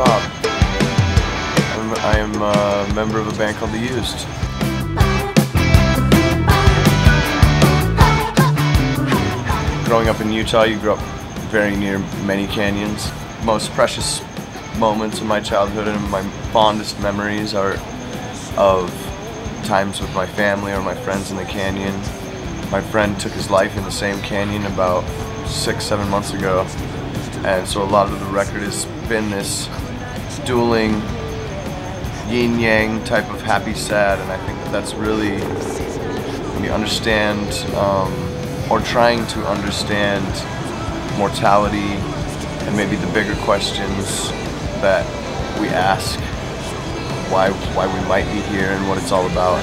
Rob. I'm, I am a member of a band called The Used. Growing up in Utah, you grew up very near many canyons. Most precious moments of my childhood and my fondest memories are of times with my family or my friends in the canyon. My friend took his life in the same canyon about six, seven months ago. And so a lot of the record has been this dueling yin yang type of happy sad and I think that that's really when you understand um, or trying to understand mortality and maybe the bigger questions that we ask why why we might be here and what it's all about.